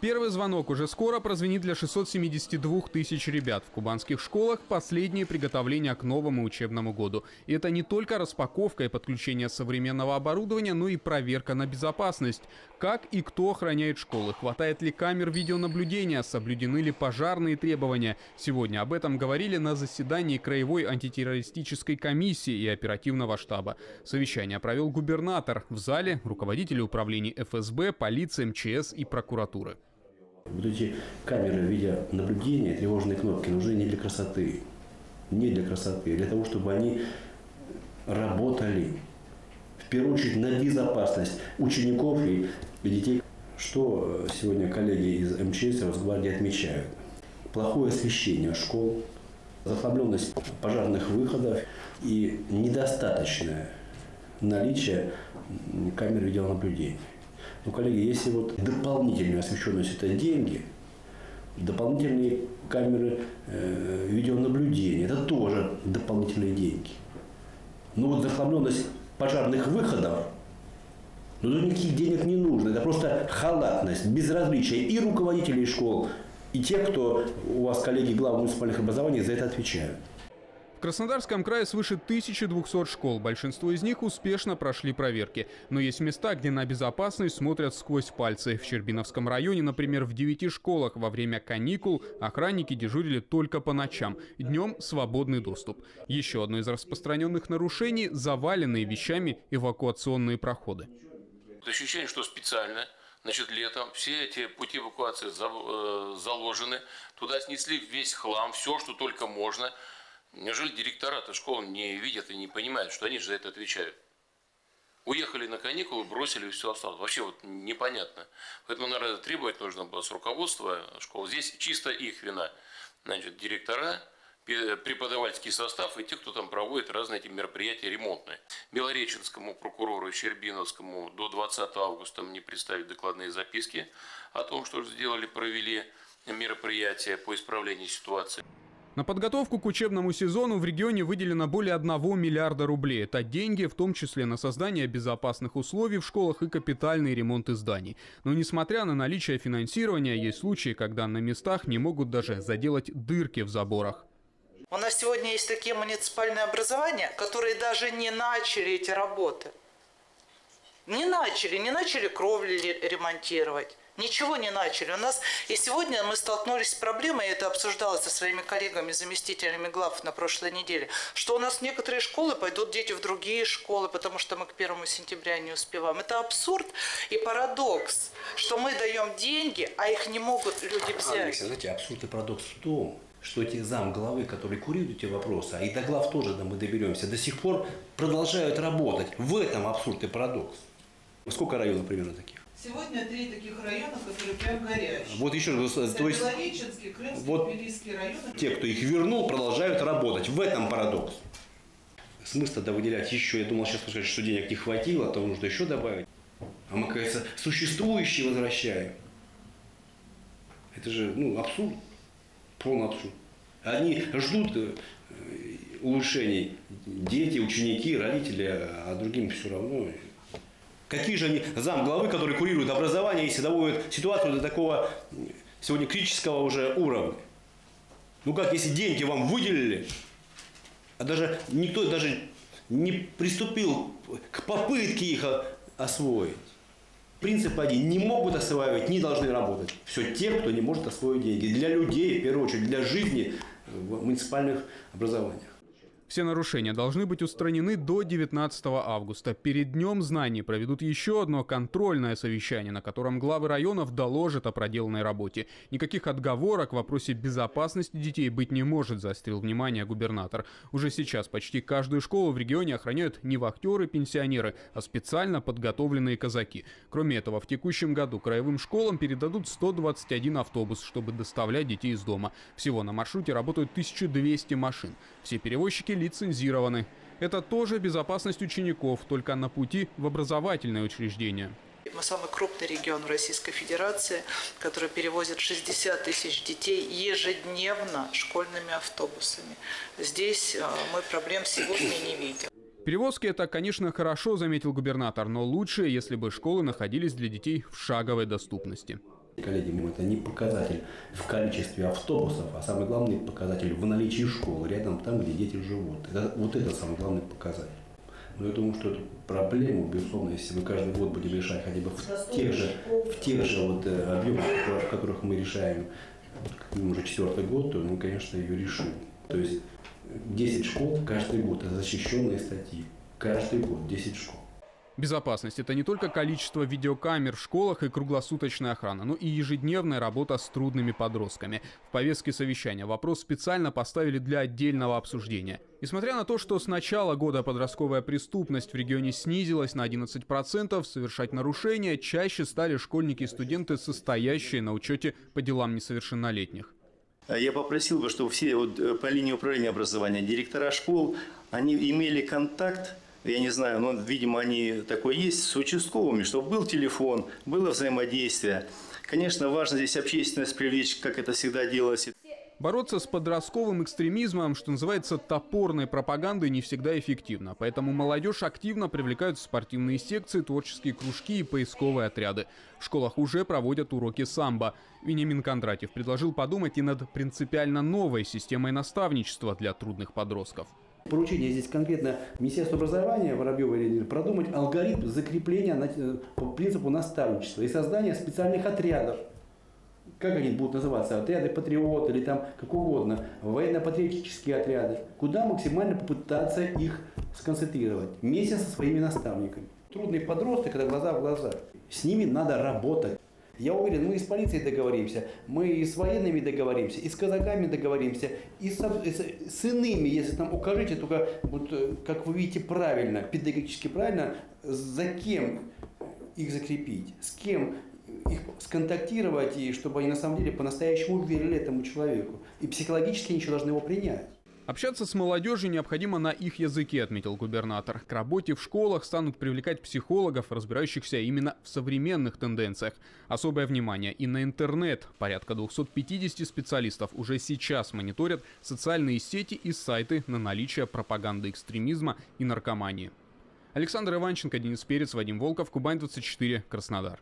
Первый звонок уже скоро прозвенит для 672 тысяч ребят. В кубанских школах последние приготовления к новому учебному году. И это не только распаковка и подключение современного оборудования, но и проверка на безопасность. Как и кто охраняет школы? Хватает ли камер видеонаблюдения? Соблюдены ли пожарные требования? Сегодня об этом говорили на заседании Краевой антитеррористической комиссии и оперативного штаба. Совещание провел губернатор. В зале руководители управлений ФСБ, полиции, МЧС и прокуратуры. Вот эти камеры видеонаблюдения, тревожные кнопки нужны не для красоты. Не для красоты, а для того, чтобы они работали. В первую очередь на безопасность учеников и детей. Что сегодня коллеги из МЧС и Росгвардии отмечают? Плохое освещение школ, захламленность пожарных выходов и недостаточное наличие камер видеонаблюдения. Ну, коллеги, если вот дополнительная освещенность – это деньги, дополнительные камеры э, видеонаблюдения – это тоже дополнительные деньги. Но вот захламленность пожарных выходов, ну, тут никаких денег не нужно. Это просто халатность, безразличие и руководителей школ, и тех, кто у вас, коллеги, глав муниципальных образований, за это отвечают. В Краснодарском крае свыше 1200 школ. Большинство из них успешно прошли проверки. Но есть места, где на безопасность смотрят сквозь пальцы. В Щербиновском районе, например, в 9 школах во время каникул охранники дежурили только по ночам. Днем свободный доступ. Еще одно из распространенных нарушений – заваленные вещами эвакуационные проходы. Ощущение, что специально Значит, летом все эти пути эвакуации э, заложены. Туда снесли весь хлам, все, что только можно. Неужели директора-то школ не видят и не понимают, что они же за это отвечают? Уехали на каникулы, бросили и все осталось. Вообще вот непонятно. Поэтому, наверное, требовать нужно было с руководства школ. Здесь чисто их вина. Значит, директора, преподавательский состав и те, кто там проводит разные эти мероприятия ремонтные. Белореченскому прокурору Щербиновскому до 20 августа мне представить докладные записки о том, что сделали, провели мероприятия по исправлению ситуации. На подготовку к учебному сезону в регионе выделено более 1 миллиарда рублей. Это деньги, в том числе на создание безопасных условий в школах и капитальный ремонт зданий. Но несмотря на наличие финансирования, есть случаи, когда на местах не могут даже заделать дырки в заборах. У нас сегодня есть такие муниципальные образования, которые даже не начали эти работы. Не начали, не начали кровли ремонтировать. Ничего не начали. У нас и сегодня мы столкнулись с проблемой, и это обсуждалось со своими коллегами, заместителями глав на прошлой неделе, что у нас некоторые школы пойдут дети в другие школы, потому что мы к первому сентября не успеваем. Это абсурд и парадокс, что мы даем деньги, а их не могут люди взять. Алексей, знаете, абсурд и парадокс в том, что эти зам главы, которые курируют эти вопросы, а и до глав тоже да, мы доберемся, до сих пор продолжают работать. В этом абсурд и парадокс. Сколько районов примерно таких? Сегодня три таких района, которые прям горячие. Вот еще раз, то есть Белореченский, Крымский, вот Тбилисский районы. Те, кто их вернул, продолжают работать. В этом парадокс. Смысл тогда выделять еще, я думал сейчас сказать, что денег не хватило, то нужно еще добавить. А мы, кажется, существующие возвращаем. Это же, ну, абсурд. Полный абсурд. Они ждут э, улучшений. Дети, ученики, родители, а другим все равно. Какие же они зам главы, которые курируют образование, если доводят ситуацию до такого сегодня критического уже уровня? Ну как, если деньги вам выделили, а даже никто даже не приступил к попытке их освоить. Принцип один. Не могут осваивать, не должны работать. Все те, кто не может освоить деньги. Для людей, в первую очередь, для жизни в муниципальных образованиях. Все нарушения должны быть устранены до 19 августа. Перед Днем знаний проведут еще одно контрольное совещание, на котором главы районов доложат о проделанной работе. Никаких отговорок в вопросе безопасности детей быть не может, заострил внимание губернатор. Уже сейчас почти каждую школу в регионе охраняют не вахтеры-пенсионеры, а специально подготовленные казаки. Кроме этого, в текущем году краевым школам передадут 121 автобус, чтобы доставлять детей из дома. Всего на маршруте работают 1200 машин. Все перевозчики лицензированы. Это тоже безопасность учеников, только на пути в образовательное учреждение. Мы самый крупный регион в Российской Федерации, который перевозит 60 тысяч детей ежедневно школьными автобусами. Здесь э, мы проблем сегодня не видим. Перевозки это, конечно, хорошо, заметил губернатор, но лучше, если бы школы находились для детей в шаговой доступности. Коллеги, это не показатель в количестве автобусов, а самый главный показатель в наличии школ рядом там, где дети живут. Это, вот это самый главный показатель. Но я думаю, что эту проблему, безусловно, если мы каждый год будем решать хотя бы в тех же, в тех же вот э, объемах, в которых мы решаем уже четвертый год, то мы, конечно, ее решим. То есть 10 школ каждый год, это защищенные статьи. Каждый год 10 школ. Безопасность – это не только количество видеокамер в школах и круглосуточная охрана, но и ежедневная работа с трудными подростками. В повестке совещания вопрос специально поставили для отдельного обсуждения. Несмотря на то, что с начала года подростковая преступность в регионе снизилась на 11%, совершать нарушения чаще стали школьники и студенты, состоящие на учете по делам несовершеннолетних. Я попросил бы, чтобы все вот э, по линии управления образования, директора школ, они имели контакт я не знаю, но, видимо, они такой есть, с участковыми, чтобы был телефон, было взаимодействие. Конечно, важно здесь общественность привлечь, как это всегда делалось. Бороться с подростковым экстремизмом, что называется топорной пропагандой, не всегда эффективно. Поэтому молодежь активно привлекают в спортивные секции, творческие кружки и поисковые отряды. В школах уже проводят уроки самбо. Вениамин Кондратьев предложил подумать и над принципиально новой системой наставничества для трудных подростков. Поручение здесь конкретно Министерству образования Воробьева Ирины продумать алгоритм закрепления э, по принципу наставничества и создания специальных отрядов. Как они будут называться? Отряды патриот или там как угодно. Военно-патриотические отряды. Куда максимально попытаться их сконцентрировать. Вместе со своими наставниками. Трудный подросток, это глаза в глаза. С ними надо работать. Я уверен, мы и с полицией договоримся, мы и с военными договоримся, и с казаками договоримся, и с, с, с иными, если там укажите, только вот, э, как вы видите правильно, педагогически правильно, за кем их закрепить, с кем их сконтактировать, и чтобы они на самом деле по-настоящему верили этому человеку. И психологически они еще должны его принять. Общаться с молодежью необходимо на их языке, отметил губернатор. К работе в школах станут привлекать психологов, разбирающихся именно в современных тенденциях. Особое внимание и на интернет. Порядка 250 специалистов уже сейчас мониторят социальные сети и сайты на наличие пропаганды экстремизма и наркомании. Александр Иванченко, Денис Перец, Вадим Волков, Кубань 24, Краснодар.